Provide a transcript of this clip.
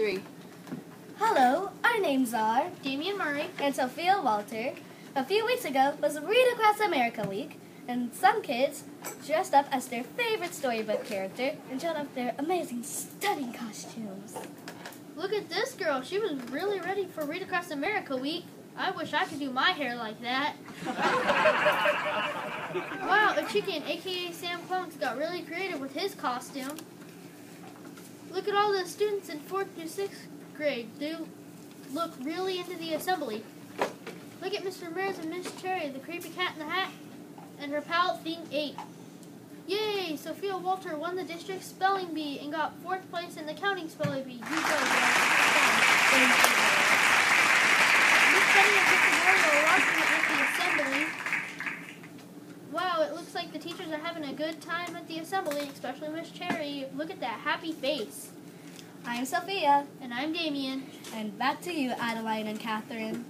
three. Hello, our names are Damian Murray. and Sophia Walter. A few weeks ago was Read Across America Week, and some kids dressed up as their favorite storybook character and showed off their amazing, stunning costumes. Look at this girl. She was really ready for Read Across America week. I wish I could do my hair like that. wow, a chicken, aka Sam Punks, got really creative with his costume. Look at all the students in 4th through 6th grade. They look really into the assembly. Look at Mr. Mears and Miss Cherry, the creepy cat in the hat, and her pal, Thing 8. Yay! Sophia Walter won the district spelling bee and got fourth place in the counting spelling bee. You go, girl. Miss Penny and Mr. Mario are watching it at the assembly. Wow, it looks like the teachers are having a good time at the assembly, especially Miss Cherry. Look at that happy face. I'm Sophia, And I'm Damien. and back to you, Adeline and Catherine.